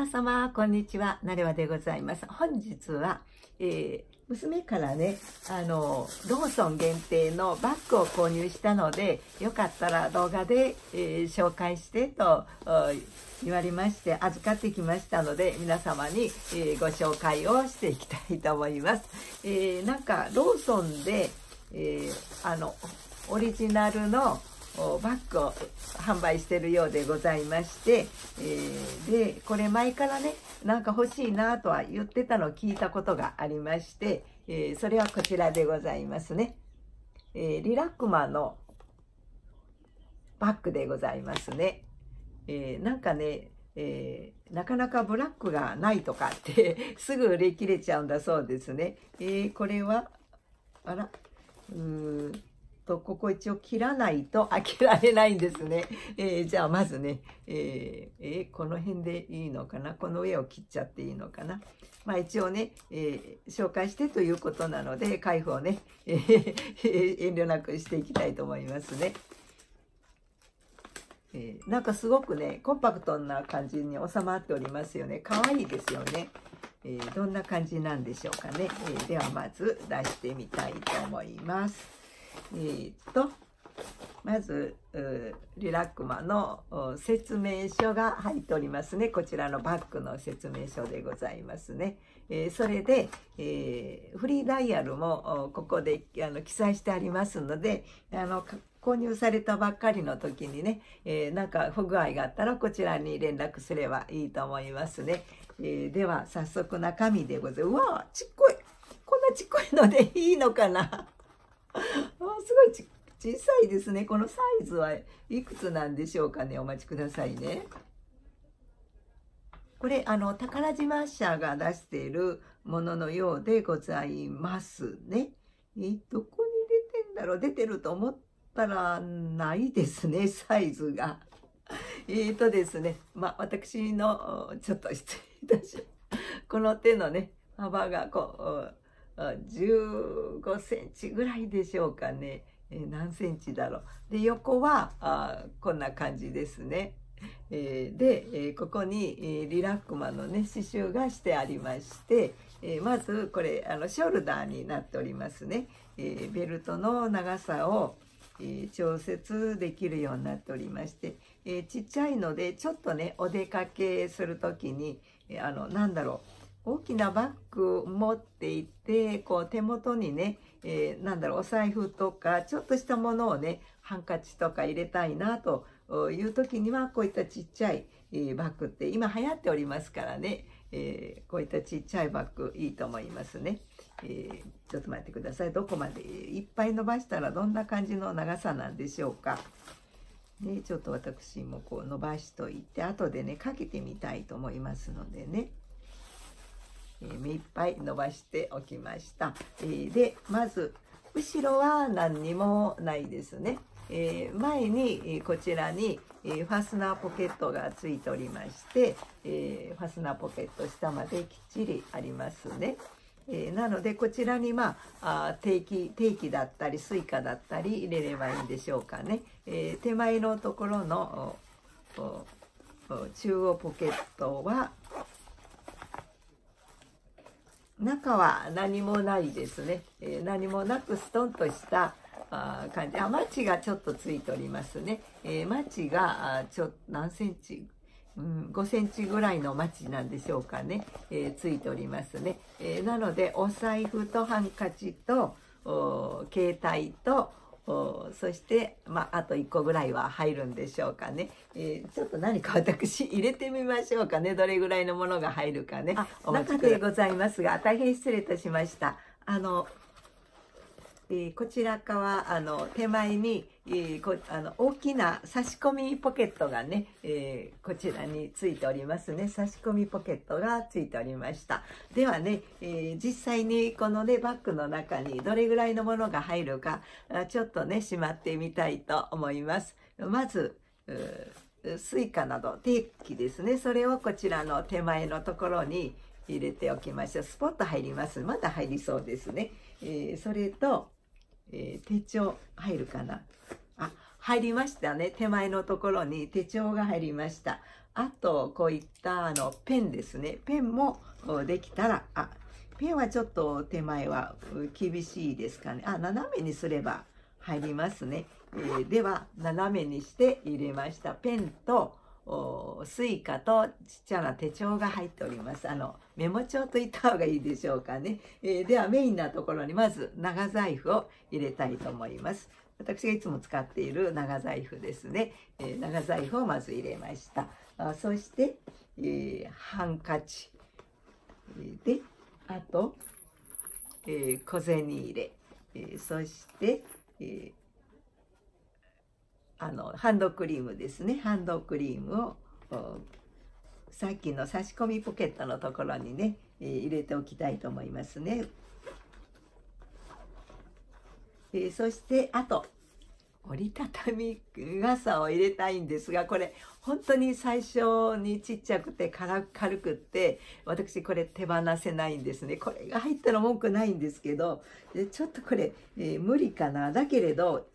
皆様、こんにちは。なれわでございます。本日は、えー、娘からね、あの、ローソン限定のバッグを購入したので、よかったら動画で、えー、紹介してと言われまして、預かってきましたので、皆様に、えー、ご紹介をしていきたいと思います。えなんか、ローソンで、えあの、オリジナルのバッグを販売してるようでございまして、えー、で、これ前からね、なんか欲しいなとは言ってたのを聞いたことがありまして、えー、それはこちらでございますね。えー、リラックマのバッグでございますね。えー、なんかね、えー、なかなかブラックがないとかって すぐ売り切れちゃうんだそうですね。えー、これは、あら、うーと、ここ一応切らないと開けられないんですね。えー、じゃあまずね、えー、えー、この辺でいいのかな？この上を切っちゃっていいのかな？まあ一応ね、え紹介してということなので、開封をね、え遠慮なくしていきたいと思いますね。えなんかすごくね、コンパクトな感じに収まっておりますよね。可愛いですよね。えどんな感じなんでしょうかね。えではまず出してみたいと思います。えー、っと、まず、リラックマの説明書が入っておりますね。こちらのバッグの説明書でございますね。えー、それで、えー、フリーダイヤルもここであの記載してありますので、あの購入されたばっかりの時にね、えー、なんか不具合があったらこちらに連絡すればいいと思いますね。えでは、早速中身でございます。うわちっこいこんなちっこいのでいいのかな？ごい小さいですね。このサイズはいくつなんでしょうかね。お待ちくださいね。これ、あの、宝島社が出しているもののようでございますね。え、どこに出てんだろう出てると思ったらないですね、サイズが。えーとですね、まあ、私の、ちょっと失礼いたします。この手のね、幅がこう、15センチぐらいでしょうかね。えー、何センチだろう。で、横はあこんな感じですね。えー、で、えー、ここに、えー、リラックマのね、刺繍がしてありまして、えまずこれ、あの、ショルダーになっておりますね。えベルトの長さを、え調節できるようになっておりまして、えちっちゃいので、ちょっとね、お出かけする時に、えあの、なんだろう、大きなバッグ持っていてこう手元にね、えー、なんだろうお財布とかちょっとしたものをねハンカチとか入れたいなという時にはこういったちっちゃい、えー、バッグって今流行っておりますからね、えー、こういったちっちゃいバッグいいと思いますね、えちょっと待ってくださいどこまでいっぱい伸ばしたらどんな感じの長さなんでしょうか。ね、ちょっと私もこう伸ばしといて後でねかけてみたいと思いますのでね。えー、目いっぱい伸ばしておきました。えー、で、まず、後ろは何にもないですね。えー、前にこちらに、えファスナーポケットがついておりまして、えファスナーポケット下まできっちりありますね。えなのでこちらにまああ定期定期だったりスイカだったり入れればいいんでしょうかね。え手前のところの中央ポケットは中は何もないですね、えー、何もなくストンとしたあ感じ。あマチがちょっとついておりますね、えー、マチがちょ何センチうん、5センチぐらいのマチなんでしょうかね、えー、ついておりますね、えー、なのでお財布とハンカチと携帯とそして、まあ、あと1個ぐらいは入るんでしょうかね、えー、ちょっと何か私入れてみましょうかね。どれぐらいのものが入るかね。お待ちでございますが大変失礼いたしました。あのえ、こちら側あの手前に、えー、こあの大きな差し込みポケットがね、えー、こちらについておりますね。差し込みポケットがついておりました。ではね、え実際にこのねバッグの中にどれぐらいのものが入るかちょっとねしまってみたいと思います。まずスイカなど定期ですね。それをこちらの手前のところに入れておきましょう。スポット入ります。まだ入りそうですね、えそれとえー、手帳入るかな？あ入りましたね。手前のところに手帳が入りました。あとこういったあのペンですね。ペンもできたらあペンはちょっと手前は厳しいですかね。あ斜めにすれば入りますね、えー、では斜めにして入れました。ペンとスイカとちっちゃな手帳が入っております。あのメモ帳と言った方がいいでしょうかね、えー、ではメインなところにまず長財布を入れたいと思います。私がいつも使っている長財布ですね、えー、長財布をまず入れました。あそして、えー、ハンカチであと、えー、小銭入れ、えそして、えあのハンドクリームですね。ハンドクリームをさっきの差し込みポケットのところにね、えー、入れておきたいと思いますね。えー、そしてあと折りたたみ傘を入れたいんですがこれ本当に最初にちっちゃくて軽くって私これ手放せないんですね。これが入ったら文句ないんですけどちょっとこれ、えー、無理かな。だけれど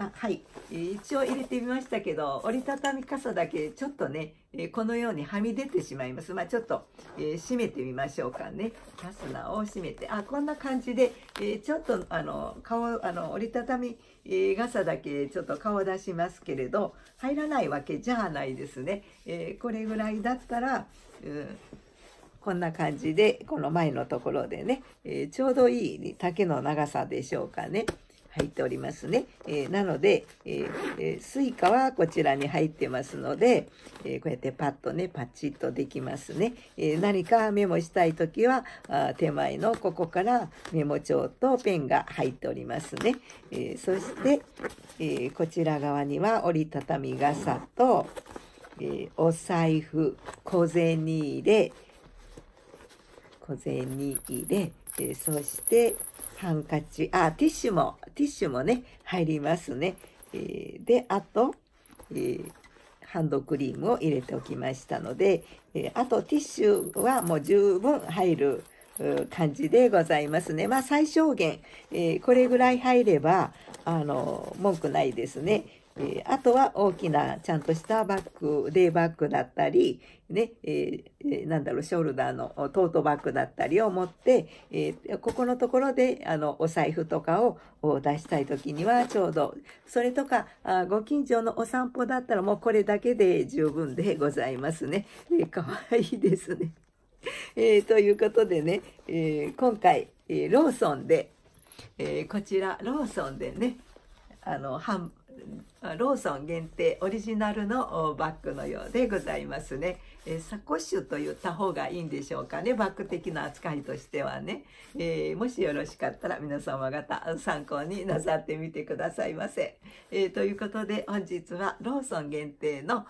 あはい。え一応入れてみましたけど折りたたみ傘だけちょっとねえこのようにはみ出てしまいます。まあちょっと、えー、閉めてみましょうかね。ファスナーを閉めて。あこんな感じで、えー、ちょっとあの顔あの折りたたみ、え傘だけちょっと顔出しますけれど入らないわけじゃないですね、えこれぐらいだったら、うんこんな感じで、この前のところでね、えー、ちょうどいい丈の長さでしょうかね。入っておりますね。えー、なので、えー、スイカはこちらに入ってますので、えー、こうやってパッとね、パチッとできますね。え何かメモしたいときはあ、手前のここからメモ帳とペンが入っておりますね。えそして、えこちら側には折りたたみ傘と、えお財布、小銭入れ、小銭入れ、えそして、ハンカチ、あ、ティッシュも、ティッシュもね、入りますね。えー、で、あと、えー、ハンドクリームを入れておきましたので、えー、あとティッシュはもう十分入る感じでございますね。まあ最小限、えー、これぐらい入れば、あの、文句ないですね。え、あとは大きなちゃんとしたバッグ、デイバッグだったり、ね、えー、なんだろう、ショルダーのトートバッグだったりを持って、えー、ここのところで、あの、お財布とかを出したい時にはちょうど、それとか、あご近所のお散歩だったらもうこれだけで十分でございますね。えー、かわいいですね。えー、ということでね、えー、今回、え、ローソンで、え、こちらローソンでねあのローソン限定オリジナルのバッグのようでございますね。えー、サコッシュと言った方がいいんでしょうかね。バッグ的な扱いとしてはね。えー、もしよろしかったら皆様方参考になさってみてくださいませ。えー、ということで本日はローソン限定の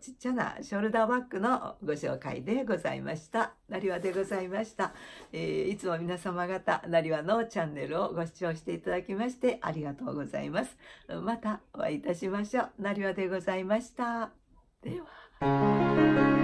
ちっちゃなショルダーバッグのご紹介でございました。なりわでございました。えいつも皆様方、なりわのチャンネルをご視聴していただきましてありがとうございます。またお会いいたしましょう。なりわでございました。では。